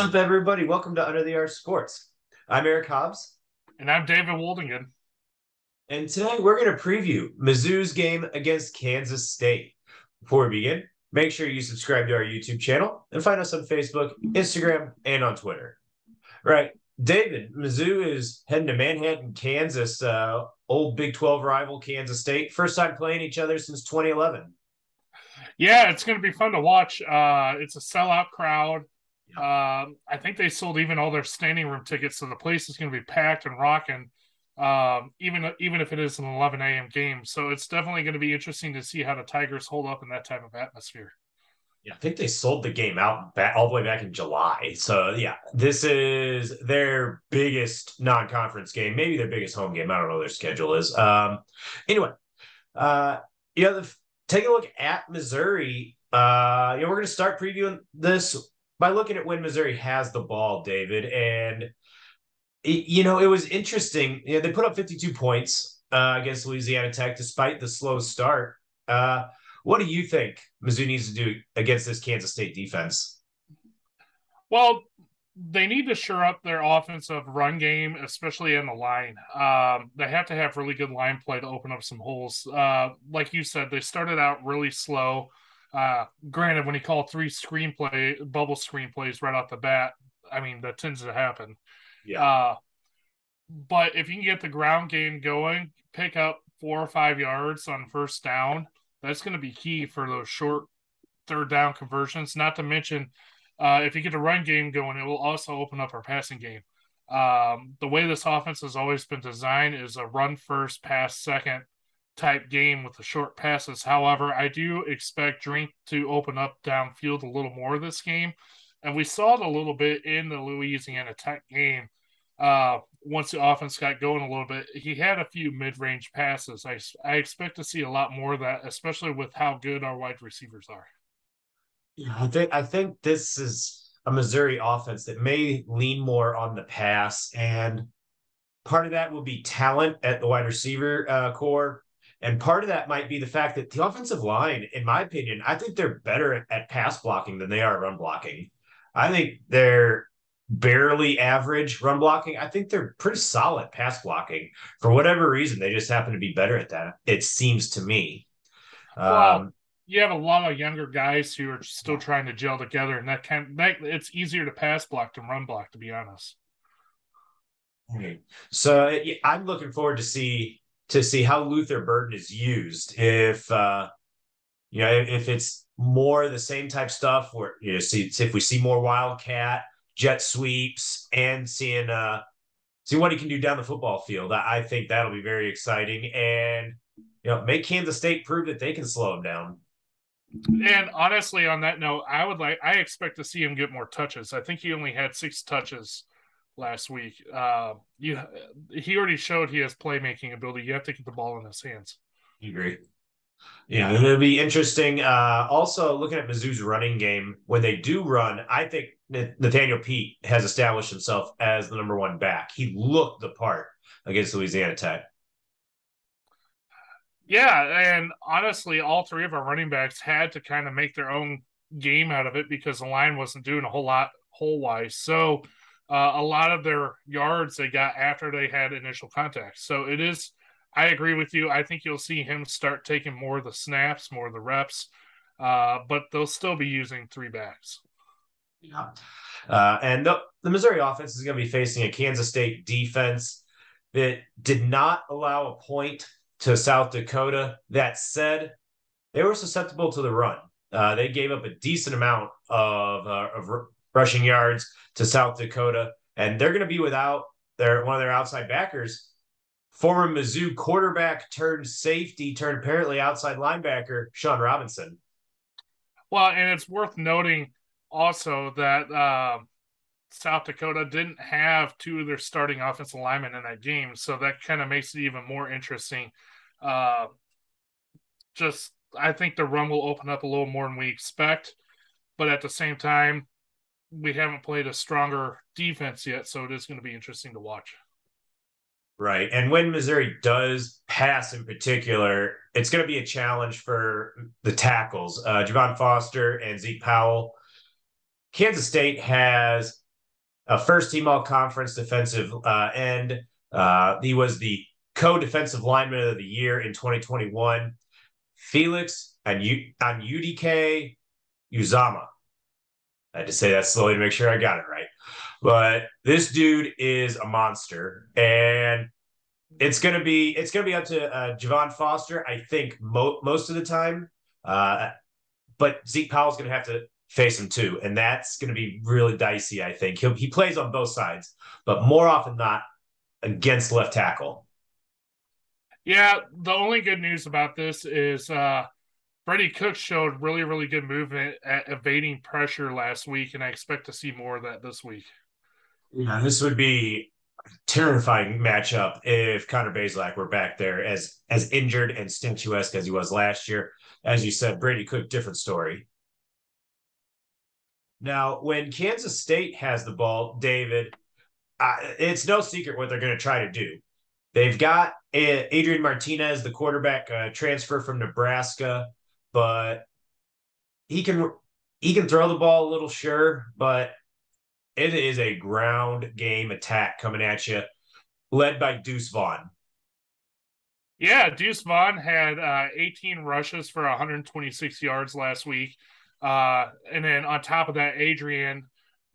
What's up, everybody? Welcome to Under the Arch Sports. I'm Eric Hobbs. And I'm David Woldingen. And today we're going to preview Mizzou's game against Kansas State. Before we begin, make sure you subscribe to our YouTube channel and find us on Facebook, Instagram, and on Twitter. Right. David, Mizzou is heading to Manhattan, Kansas, uh, old Big 12 rival Kansas State. First time playing each other since 2011. Yeah, it's going to be fun to watch. Uh, it's a sellout crowd. Um, I think they sold even all their standing room tickets, so the place is going to be packed and rocking. Um, even even if it is an 11 a.m. game, so it's definitely going to be interesting to see how the Tigers hold up in that type of atmosphere. Yeah, I think they sold the game out back, all the way back in July. So yeah, this is their biggest non-conference game, maybe their biggest home game. I don't know what their schedule is. Um, anyway, uh, you know, the, take a look at Missouri. Uh, you know, we're going to start previewing this by looking at when Missouri has the ball, David, and it, you know, it was interesting. You know, they put up 52 points uh, against Louisiana Tech despite the slow start. Uh, what do you think Mizzou needs to do against this Kansas State defense? Well, they need to shore up their offensive run game, especially in the line. Um, they have to have really good line play to open up some holes. Uh, like you said, they started out really slow. Uh, granted, when you call three screenplay bubble screenplays right off the bat, I mean that tends to happen. Yeah. Uh, but if you can get the ground game going, pick up four or five yards on first down, that's going to be key for those short third down conversions. Not to mention, uh, if you get the run game going, it will also open up our passing game. Um, the way this offense has always been designed is a run first, pass second type game with the short passes. However, I do expect Drink to open up downfield a little more this game. And we saw it a little bit in the Louisiana Tech game. Uh, once the offense got going a little bit, he had a few mid-range passes. I, I expect to see a lot more of that, especially with how good our wide receivers are. Yeah, I think I think this is a Missouri offense that may lean more on the pass, and part of that will be talent at the wide receiver uh, corps, and part of that might be the fact that the offensive line, in my opinion, I think they're better at, pass blocking than they are run blocking. I think they're barely average run blocking. I think they're pretty solid pass blocking. For whatever reason, they just happen to be better at that. It seems to me. Well, um, you have a lot of younger guys who are still trying to gel together, and that kind of, that it's easier to pass block than run block, to be honest. So I'm looking forward to see to see how Luther Burden is used. If uh, you know, if it's more the same type stuff, where you know, see if we see more wildcat jet sweeps and seeing uh see what he can do down the football field. I think that'll be very exciting and you know make Kansas State prove that they can slow him down. And honestly, on that note, I would like I expect to see him get more touches. I think he only had six touches last week. Uh, you he already showed he has playmaking ability. You have to get the ball in his hands. You agree. Yeah, it'll be interesting. Uh, also, looking at Mizzou's running game, when they do run, I think Nathaniel Peat has established himself as the number one back. He looked the part against Louisiana Tech. Yeah, and honestly, all three of our running backs had to kind of make their own game out of it because the line wasn't doing a whole lot hole wise. So uh, a lot of their yards they got after they had initial contact. So it is I agree with you. I think you'll see him start taking more of the snaps, more of the reps, uh, but they'll still be using three backs. Yeah. Uh, and the, the Missouri offense is going to be facing a Kansas State defense that did not allow a point to South Dakota. That said, they were susceptible to the run. Uh, they gave up a decent amount of, uh, of rushing yards to South Dakota, and they're going to be without their one of their outside backers former Mizzou quarterback turned safety turned apparently outside linebacker Shawn Robinson. Well, and it's worth noting also that uh, South Dakota didn't have two of their starting offensive linemen in that game, so that kind of makes it even more interesting. Uh, just, I think the run will open up a little more than we expect, but at the same time, we haven't played a stronger defense yet, so it is going to be interesting to watch. Right. And when Missouri does pass in particular, it's going to be a challenge for the tackles, uh, Javon Foster and Zeke Powell. Kansas State has a first team all conference defensive uh, end. Uh, he was the co defensive lineman of the year in 2021. Felix and U- on UDK Uzomah. I had to say that slowly to make sure I got it right. But this dude is a monster, and it's gonna be it's gonna be up to uh, Javon Foster. I think mo- most of the time, uh, but Zeke Powell's gonna have to face him too, and that's gonna be really dicey. I think he he plays on both sides, but more often not against left tackle. Yeah, the only good news about this is uh Brady Cook showed really, really good movement at evading pressure last week, and I expect to see more of that this week. Yeah, this would be a terrifying matchup if Connor Bazelak were back there as as injured and statuesque as he was last year. As you said, Brady Cook, different story. Now, when Kansas State has the ball, David, uh, it's no secret what they're going to try to do. They've got Adrian Martinez, the quarterback uh, transfer from Nebraska, but he can he can throw the ball a little, sure, but it is a ground game attack coming at you, led by Deuce Vaughn. Yeah, Deuce Vaughn had uh, 18 rushes for 126 yards last week. Uh, and then on top of that, Adrian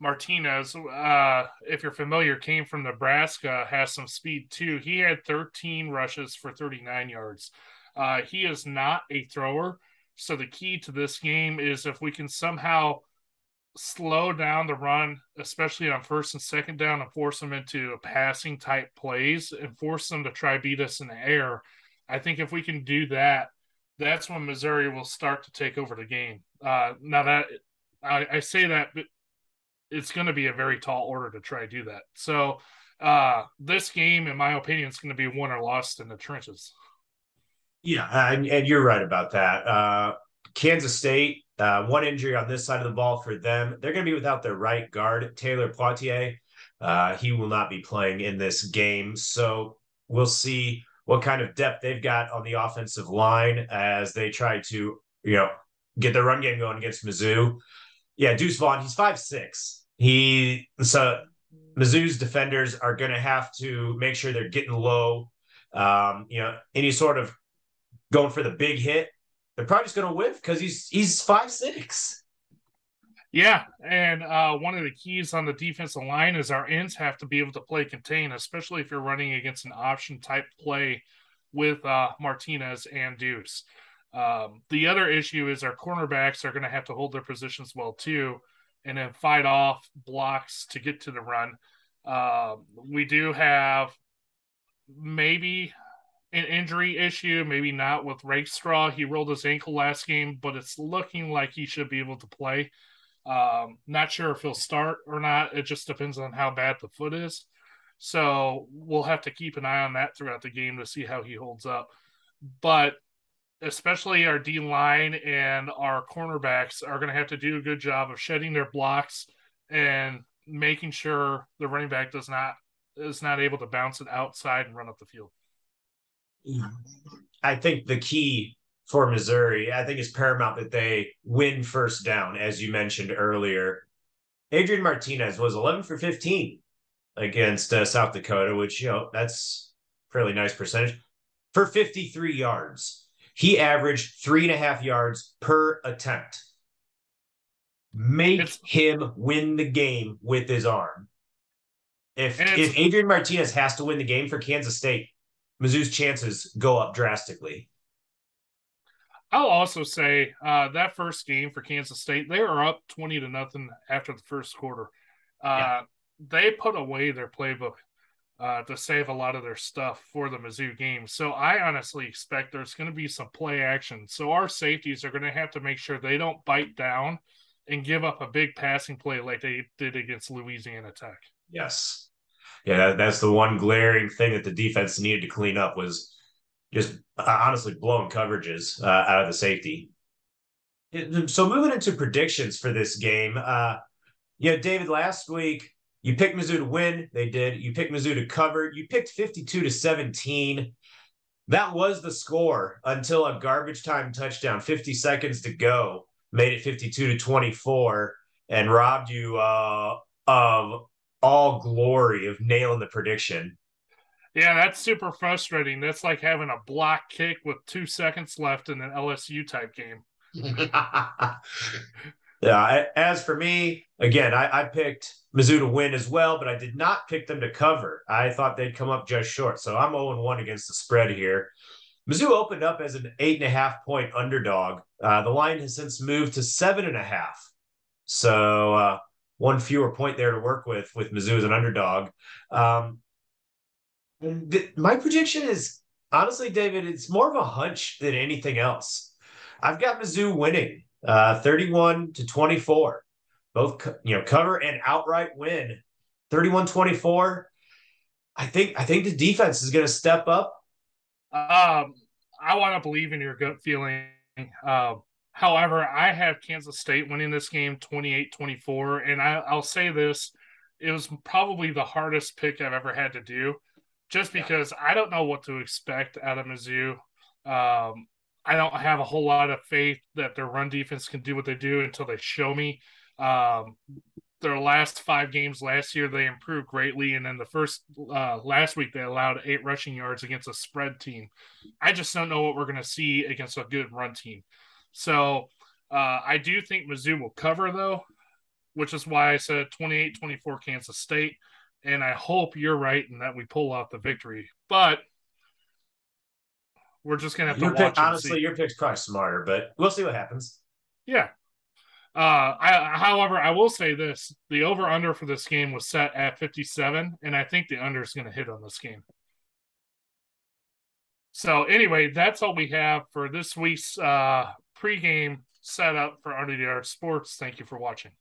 Martinez, uh, if you're familiar, came from Nebraska, has some speed too. He had 13 rushes for 39 yards. Uh, he is not a thrower. So the key to this game is if we can somehow slow down the run, especially on first and second down, and force them into a passing type plays and force them to try beat us in the air. I think if we can do that, that's when Missouri will start to take over the game. Uh, now that I, I say that, but it's going to be a very tall order to try to do that. So uh, this game, in my opinion, is going to be won or lost in the trenches. Yeah, and, and you're right about that. Uh, Kansas State, uh, one injury on this side of the ball for them. They're going to be without their right guard, Taylor Poitier. Uh, he will not be playing in this game. So we'll see what kind of depth they've got on the offensive line as they try to, you know, get their run game going against Mizzou. Yeah, Deuce Vaughn, he's five six. He so Mizzou's defenders are going to have to make sure they're getting low. Um, you know, any sort of going for the big hit, they're probably just going to whiff because he's he's five six. Yeah, and uh, one of the keys on the defensive line is our ends have to be able to play contain, especially if you're running against an option type play with uh, Martinez and Deuce. Um, the other issue is our cornerbacks are going to have to hold their positions well too, and then fight off blocks to get to the run. Uh, we do have maybe an injury issue, maybe not with Rakestraw. He rolled his ankle last game, but it's looking like he should be able to play. Um, not sure if he'll start or not. It just depends on how bad the foot is. So we'll have to keep an eye on that throughout the game to see how he holds up. But especially our D line and our cornerbacks are going to have to do a good job of shedding their blocks and making sure the running back does not is not able to bounce it outside and run up the field. I think the key for Missouri, I think is paramount that they win first down, as you mentioned earlier. Adrian Martinez was 11 for 15 against uh, South Dakota, which, you know, that's fairly nice percentage for 53 yards. He averaged three and a half yards per attempt. Make it's, him win the game with his arm. If if Adrian Martinez has to win the game for Kansas State, Mizzou's chances go up drastically. I'll also say uh, that first game for Kansas State, they were up twenty to nothing after the first quarter. Uh, yeah. They put away their playbook uh, to save a lot of their stuff for the Mizzou game. So I honestly expect there's going to be some play action. So our safeties are going to have to make sure they don't bite down and give up a big passing play like they did against Louisiana Tech. Yes. Yeah, that's the one glaring thing that the defense needed to clean up was just uh, honestly blowing coverages uh, out of the safety. So moving into predictions for this game, uh, you know, David, last week you picked Mizzou to win. They did. You picked Mizzou to cover. You picked 52 to 17. That was the score until a garbage time touchdown, 50 seconds to go, made it 52 to 24 and robbed you uh, of all glory of nailing the prediction. Yeah, that's super frustrating. That's like having a block kick with two seconds left in an LSU type game. yeah. As for me, again, I, I, picked Mizzou to win as well, but I did not pick them to cover. I thought they'd come up just short. So I'm 0 1 against the spread here. Mizzou opened up as an eight and a half point underdog. Uh, the line has since moved to seven and a half. So uh, one fewer point there to work with with Mizzou as an underdog. Um, th- my prediction is honestly, David, it's more of a hunch than anything else. I've got Mizzou winning uh, 31 to 24. Both co- you know cover and outright win 31-24. I think I think the defense is going to step up. Um, I want to believe in your gut feeling. Uh, however, I have Kansas State winning this game 28-24 and I, I'll say this, it was probably the hardest pick I've ever had to do just because yeah. I don't know what to expect out of Mizzou. Um, I don't have a whole lot of faith that their run defense can do what they do until they show me. Um, their last five games last year, they improved greatly, and then the first uh, last week they allowed eight rushing yards against a spread team. I just don't know what we're going to see against a good run team. So uh, I do think Mizzou will cover though, which is why I said 28-24 Kansas State, and I hope you're right and that we pull off the victory. But we're just gonna have your to watch. Pick, honestly, your pick's probably smarter, but we'll see what happens. Yeah. Uh, I, however, I will say this: the over under for this game was set at 57, and I think the under is going to hit on this game. So, anyway, that's all we have for this week's uh, pregame setup for Under the Arch Sports. Thank you for watching.